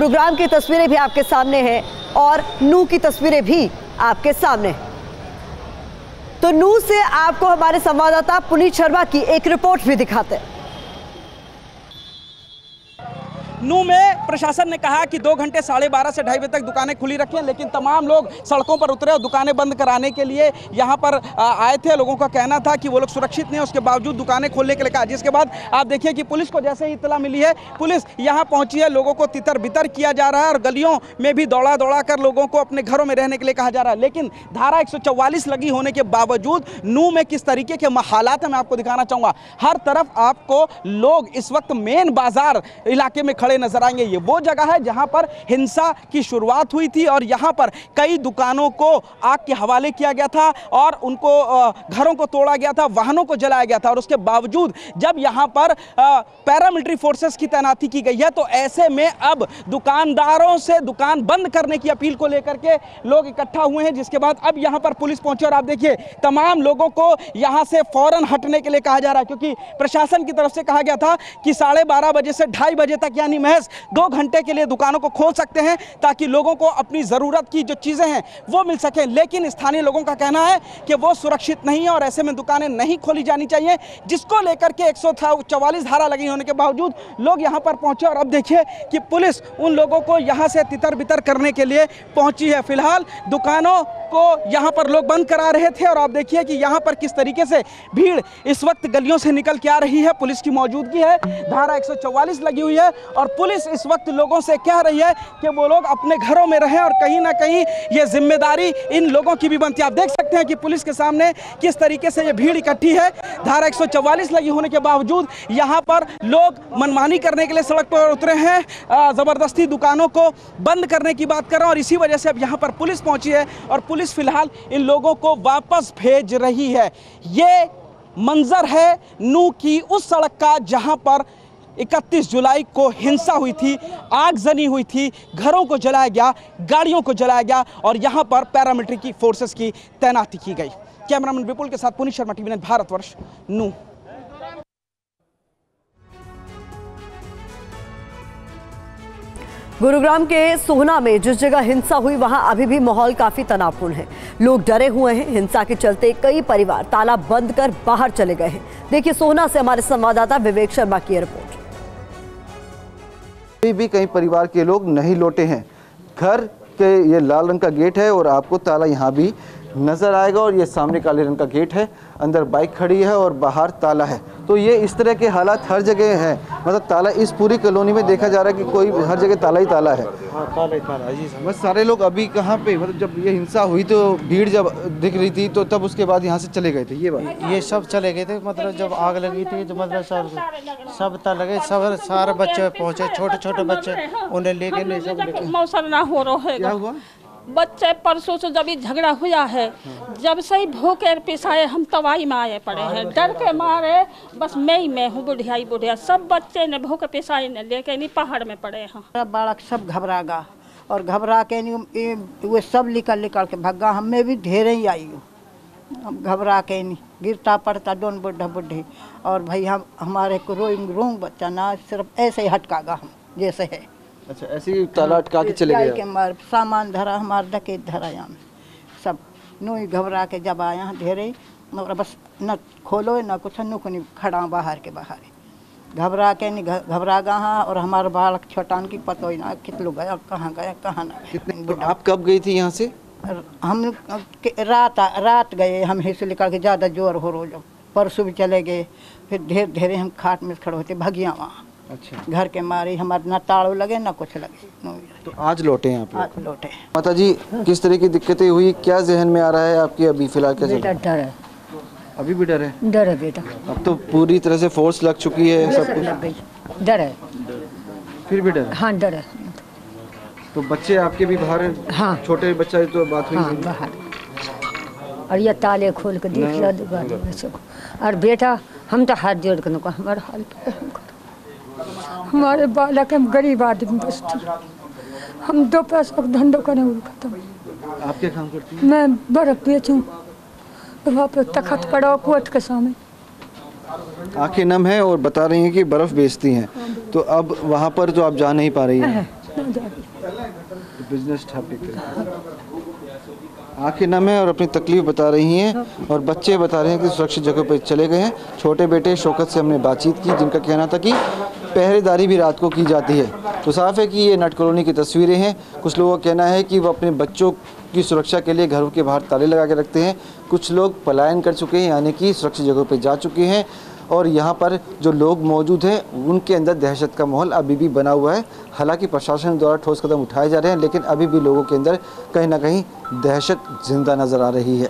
गुरुग्राम की तस्वीरें भी आपके सामने हैं और नू की तस्वीरें भी आपके सामने तो नू से आपको हमारे संवाददाता पुनीत शर्मा की एक रिपोर्ट भी दिखाते हैं। नू में प्रशासन ने कहा कि दो घंटे, साढ़े बारह से ढाई बजे तक दुकानें खुली रखें लेकिन तमाम लोग सड़कों पर उतरे और दुकानें बंद कराने के लिए यहाँ पर आए थे। लोगों का कहना था कि वो लोग सुरक्षित नहीं है, उसके बावजूद दुकानें खोलने के लिए कहा। जिसके बाद आप देखिए कि पुलिस को जैसे ही इतला मिली है, पुलिस यहाँ पहुँची है, लोगों को तितर बितर किया जा रहा है और गलियों में भी दौड़ा दौड़ा कर लोगों को अपने घरों में रहने के लिए कहा जा रहा है। लेकिन धारा एक सौ चौवालीस लगी होने के बावजूद नू में किस तरीके के हालात है, मैं आपको दिखाना चाहूँगा। हर तरफ़ आपको लोग इस वक्त मेन बाज़ार इलाके में खड़े खड़े नज़र आएँगे। ये वो जगह है जहाँ पर हिंसा की शुरुआत हुई थी और यहाँ पर कई दुकानों को आग के हवाले किया गया था और उनको घरों को तोड़ा गया था, वाहनों को जलाया गया था और उसके बावजूद जब यहाँ पर पैरामिलिट्री फोर्सेस की तैनाती की गई है तो ऐसे में अब दुकानदारों से दुकान बंद करने की अपील को लेकर के लोग इकट्ठा हुए हैं, जिसके बाद अब यहाँ पर पुलिस पहुँची और आप देखिए, तमाम लोगों को यहाँ से फ़ौरन हटने के लिए कहा जा रहा है, क्योंकि प्रशासन की तरफ़ से कहा गया था कि साढ़े बारह बजे से ढाई बजे तक, यानी महज दो घंटे के लिए दुकानों को खोल सकते हैं ताकि लोगों को अपनी ज़रूरत की जो चीज़ें हैं वो मिल सकें। लेकिन स्थानीय लोगों का कहना है कि वो सुरक्षित नहीं है और ऐसे में दुकानें नहीं खोली जानी चाहिए, जिसको लेकर के एक धारा लगी होने के बावजूद लोग यहाँ पर पहुँचे और अब देखिए कि पुलिस उन लोगों को यहाँ से तितर बितर करने के लिए पहुँची है। फ़िलहाल दुकानों को यहाँ पर लोग बंद करा रहे थे और आप देखिए कि यहाँ पर किस तरीके से भीड़ इस वक्त गलियों से निकल के आ रही है। पुलिस की मौजूदगी है। धारा 144 लगी हुई है और पुलिस इस वक्त लोगों से कह रही है कि वो लोग अपने घरों में रहें और कहीं ना कहीं ये ज़िम्मेदारी इन लोगों की भी बनती है। आप देख सकते हैं कि पुलिस के सामने किस तरीके से ये भीड़ इकट्ठी है। धारा एक लगी होने के बावजूद यहाँ पर लोग मनमानी करने के लिए सड़क पर उतरे हैं। ज़बरदस्ती दुकानों को बंद करने की बात कर रहे हैं और इसी वजह से अब यहाँ पर पुलिस पहुँची है और पुलिस फ़िलहाल इन लोगों को वापस भेज रही है। ये मंजर है नू की उस सड़क का जहाँ पर 31 जुलाई को हिंसा हुई थी आगजनी हुई थी, घरों को जलाया गया, गाड़ियों को जलाया गया और यहाँ पर पैरामिलिट्री की फोर्सेस की तैनाती की गई। कैमरामैन विपुल के साथ पुनित शर्मा, टीवी ने भारतवर्ष, नू। गुरुग्राम के सोहना में जिस जगह हिंसा हुई, वहाँ अभी भी माहौल काफ़ी तनावपूर्ण है। लोग डरे हुए हैं। हिंसा के चलते कई परिवार ताला बंद कर बाहर चले गए हैं। देखिए सोहना से हमारे संवाददाता विवेक शर्मा की रिपोर्ट। अभी भी कई परिवार के लोग नहीं लौटे हैं। घर के ये लाल रंग का गेट है और आपको ताला यहाँ भी नज़र आएगा और ये सामने काले रंग का गेट है। अंदर बाइक खड़ी है और बाहर ताला है। तो ये इस तरह के हालात हर जगह हैं। मतलब ताला इस पूरी कॉलोनी में देखा जा रहा है कि कोई हर जगह ताला ही ताला है। हाँ, ताला ही ताला जी बस सारे लोग अभी कहाँ पे? मतलब जब ये हिंसा हुई तो भीड़ जब दिख रही थी तो तब उसके बाद यहाँ से चले गए थे ये बात। ये सब चले गए थे मतलब जब आग लगी थी तो मतलब सब सब तल गए सब सारे बच्चे पहुँचे छोटे छोटे बच्चे उन्हें लेके ले सब मौसम ना हो रहा है बच्चे परसों से जब झगड़ा हुआ है, जब से ही भूखे पिसाए, हम तवाई में आए पड़े हैं। डर के मारे, बस मैं ही मैं हूँ, बुढ़ियाई बुढ़िया। सब बच्चे ने भूखे पिसाए ने लेके नहीं पहाड़ में पड़े हैं। बालक सब घबरा गा और घबरा के नहीं वे सब निकल निकल के भगा। हमें भी ढेरे ही आई हूँ। हम घबरा के नहीं गिरता पड़ता दोन बुढ़ा बुढ़ी। और भाई हम, हमारे को रोइंग रोंग बच्चा ना, सिर्फ़ ऐसे ही हटकागा हम, जैसे है। अच्छा ऐसे ही ताला अटका के चले गए के मार सामान धरा हमार डकैत धरा यहाँ सब नु घबरा के जब आया ढेरे मतलब बस न खोलो न कुछ नु को खड़ा बाहर के बाहर। घबरा के नहीं घबरा गया और हमारे बालक छोटान की पतो ही ना कितलू गया कहाँ गया कहाँ ना तो आप कब गई थी यहाँ से? हम रात रात गए हम हिस्से लेकर के ज़्यादा ज़ोर हो रो जो परसों भी चले गए फिर ढेर ढेरे हम खाट में खड़े होते भगिया वहाँ। अच्छा। घर के मारे हमारे ना ताड़ो लगे ना कुछ लगे। तो आज लौटे हैं आप आज लौटे माता जी किस तरह की दिक्कतें हुई? क्या जहन में आ रहा है आपकी अभी फ़िलहाल कैसे डर है। अभी भी डर है? डर है बेटा। अब तो पूरी तरह से फोर्स लग चुकी है सब कुछ। डर है। फिर भी डर हाँ? डर है। तो बच्चे आपके भी बाहर हाँ? छोटे बच्चा तो बात हुई हाँ, बाहर। और ये ताले खोल के देख लिया और बेटा हम तो हाथ जोड़ कर हमारा हाल हमारे बालक हम गरीब आदमी बस्ती हम दो पैसा का धंधो करें वो खत्म। आप क्या काम करती हैं? मैं बर्फ़ बेचूँ वहाँ पे तखत पड़ा कोट के सामने। आँखें नम है और बता रही हैं कि बर्फ़ बेचती हैं। तो अब वहाँ पर तो आप जा नहीं पा रही हैं। जाए बिज़नेस आँखें नम है और अपनी तकलीफ़ बता रही हैं और बच्चे बता रहे हैं कि सुरक्षित जगह पर चले गए हैं। छोटे बेटे शौकत से हमने बातचीत की जिनका कहना था कि पहरेदारी भी रात को की जाती है। तो साफ़ है कि ये नट कॉलोनी की तस्वीरें हैं। कुछ लोगों का कहना है कि वो अपने बच्चों की सुरक्षा के लिए घरों के बाहर ताले लगा के रखते हैं। कुछ लोग पलायन कर चुके हैं, यानी कि सुरक्षित जगहों पर जा चुके हैं। और यहाँ पर जो लोग मौजूद हैं, उनके अंदर दहशत का माहौल अभी भी बना हुआ है। हालाँकि प्रशासन द्वारा ठोस कदम उठाए जा रहे हैं, लेकिन अभी भी लोगों के अंदर कहीं ना कहीं दहशत ज़िंदा नज़र आ रही है।